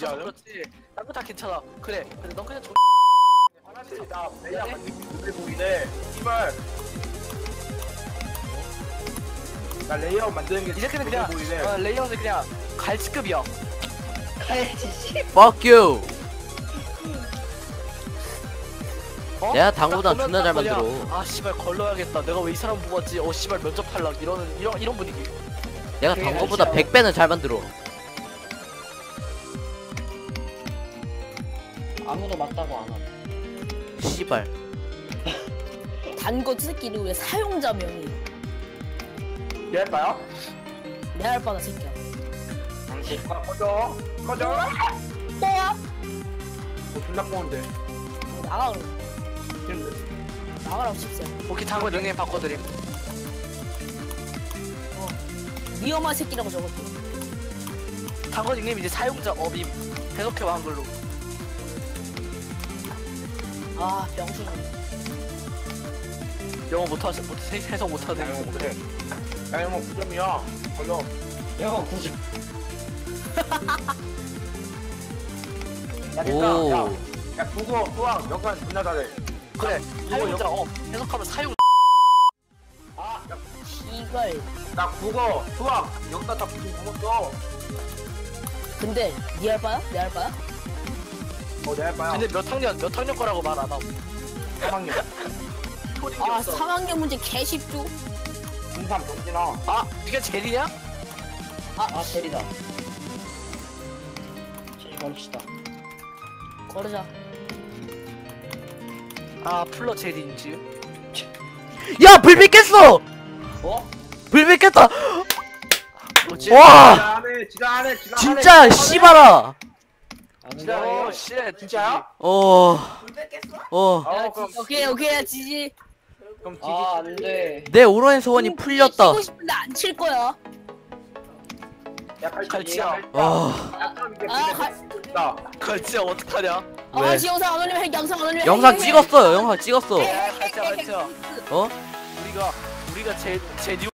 그지 않음? 그렇지. 딴거 다 괜찮아. 그래. 근데 넌 그냥 좀. 화장실 나 레이아 만들기 눈에 보이네 씨발 나 레이아웃 만드는 게 이렇게는 눈에 그냥 보이네 어, layout은 그냥 갈치급이야. Fuck you. 어? 내가 보면 존나 잘 만들어. 아 씨발 걸러야겠다. 내가 왜 이 사람 뽑았지? 어 씨발 면접 탈락. 이러는 이런 이런 분위기. 내가 그게 당구보다 아니야. 100배는 잘 만들어. 아무도 맞다고 안 함. 씨발. 단거 새끼를 왜 사용자 명이 얘할까요? 내 알바다 새끼야 당신 아 꺼져 꺼져 뽀야 어 존나 꼬는데 나가 그럼 힘들 나가라고 십세 오케이 당구 명예 바꿔드림. 위험한 새끼라고 적었대 당구 닉네임 이제 사용자 어빔. 해석해봐 한글로. 아 병신 영어 못하시 못 해- 해석 못하네. 야 이거 그래 야 이거 9점이야 걸려 영어 굳이 야 됐다 오. 야, 야 국어 수학 역할 존나 잘해 그래. 사용자 역어 해석하면 사용. 아, 야, 이걸 나 국어 수학 역사 다 부수 먹었어 근데 네 알바야? 내 알바야? 어내 할바야 근데 몇 학년 몇 학년 거라고 말 안 하고. 3학년 초딩 아 없어. 3학년 문제 개쉽죠? 중3 정진아 아 이게 제리냐? 아 세리다 제일 걸읍시다 거르자 아 플러 제리인지. 야, 불빛 깼어! 어? 불빛 깼다! 뭐지? 와! 지가 안해 지가 안해 지가 진짜, 씨발아! 아닌데 오 씨. 진짜야? 어. 어. 야, 어 그럼 오케이 오케이 야 지지 그럼 지지 아 안돼 내 오랜 소원이 풀렸다. 치고 싶은데 안 칠 거야 야 갈치 갈치야. 어. 아, 근데 나 걸치 어떡하냐? 왜? 아씨 영상 안 올리면 영상 안 올리면 영상. 찍었어요, 영상 찍었어. 야 갈치야 갈치야. 어? 우리가 우리가 제제